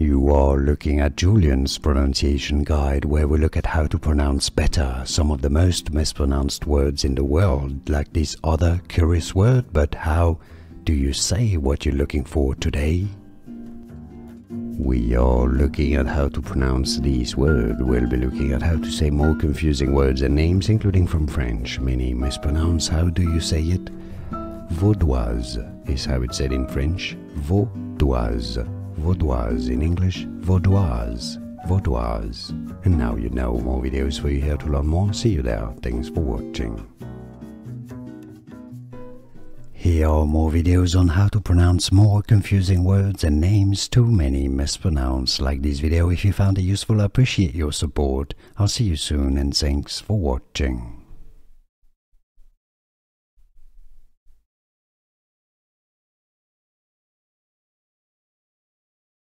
You are looking at Julien's pronunciation guide where we look at how to pronounce better some of the most mispronounced words in the world, like this other curious word, but how do you say what you're looking for today? We are looking at how to pronounce these words. We'll be looking at how to say more confusing words and names, including from French. Many mispronounce. How do you say it? Vaudoise is how it's said in French. Vaudoise. Vaudoise in English. Vaudoise. Vaudoise. And now you know more videos for you here to learn more. See you there. Thanks for watching. Here are more videos on how to pronounce more confusing words and names too many mispronounced. Like this video if you found it useful, I appreciate your support. I'll see you soon and thanks for watching.